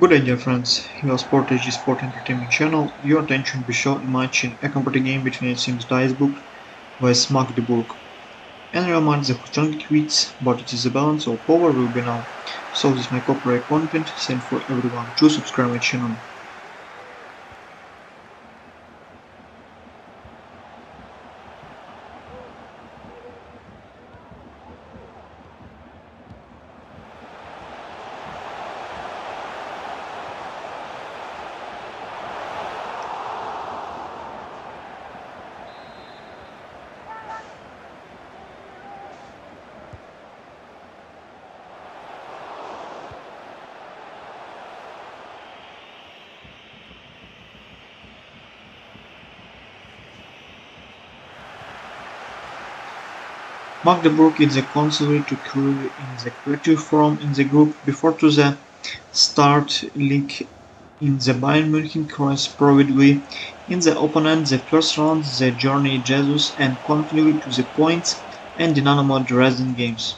Good day dear friends, your Sport HD Sport Entertainment channel. Your attention be shown imagine a competitive game between teams Duisburg vs Magdeburg. And remind the strong tweets, but it is a balance of power will be now. So this is my copyright content, same for everyone to subscribe my channel. Magdeburg is the consolidate to curve in the creative form in the group before to the start league in the Bayern Munich cross providedly in the opponent the first round the journey Jesus and continue to the points and Dynamo Dresden games.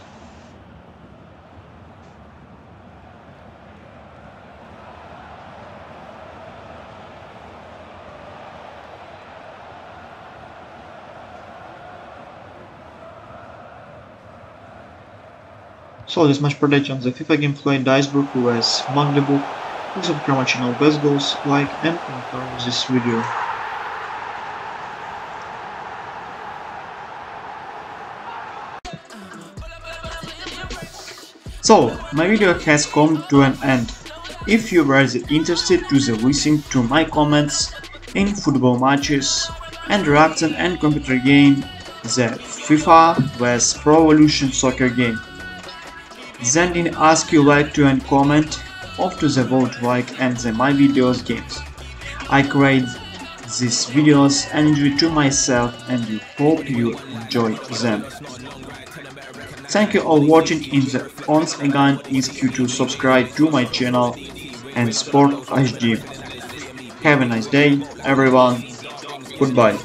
So this match prediction the FIFA gameplay Duisburg vs Magdeburg. Please subscribe my channel best goals, like and comment this video. So, my video has come to an end. If you were interested to the listening to my comments in football matches and reaction and computer game, the FIFA vs Pro Evolution Soccer game. Then in ask you like to and comment to the vote like and the my videos games. I create these videos and to myself and you hope you enjoy them. Thank you all watching in the once again ask you to subscribe to my channel and Sport HD. Have a nice day everyone. Goodbye.